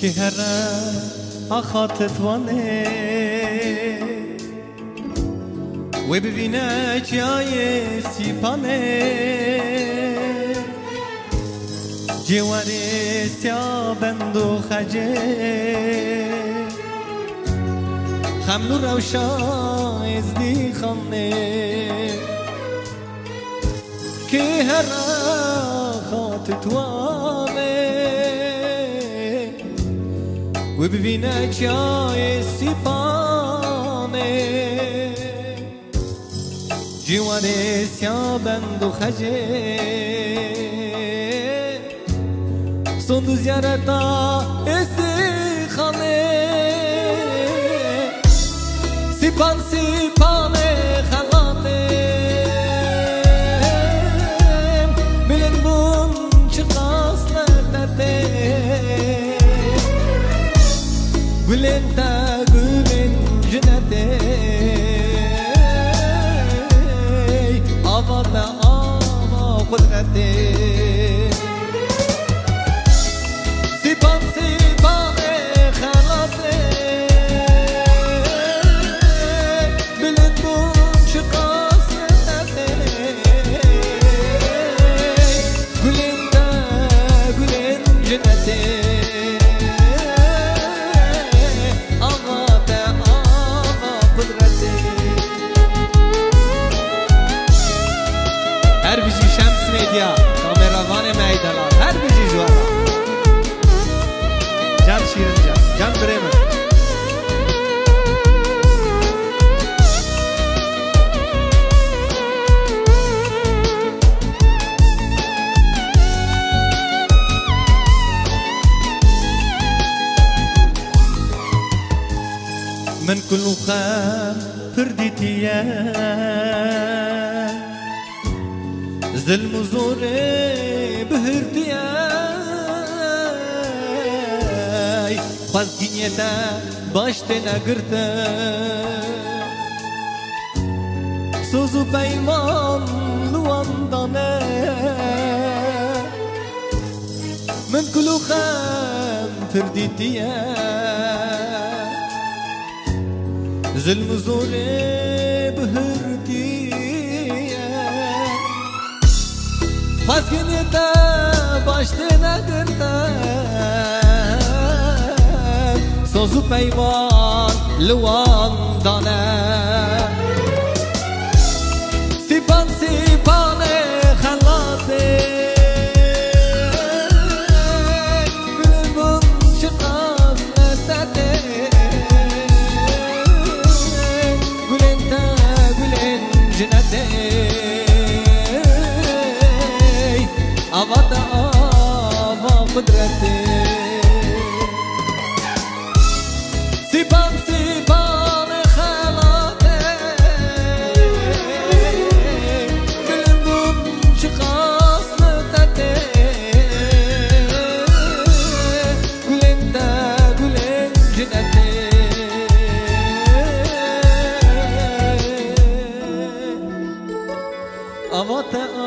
که هر آخاتت وانه. و ببینه جای سیپانه. جواره سیابند و خجه. خمل و روشا از دیخانه، که هر آخاتت وانه. و ببینه جای سیپانه جوان سیابند و خجه. سندو زیارتا استخانه. سیپان سیپانه Gülün de gülün cennete Avada ama kudrete Sipan sipane halate Bilin bun çıkas nerede? Gülün de gülün من كل خام فرديتيا ظلم وزور بهرديا باز گینیتا باشته نگرتا سوزو پیمان لوان دانه من كل خام فرديتيا ظلم زور بهرديا Fazginita baştına kırdan Sozu peyvan luan dane Sipan gülen cennete Avada ava kudrete that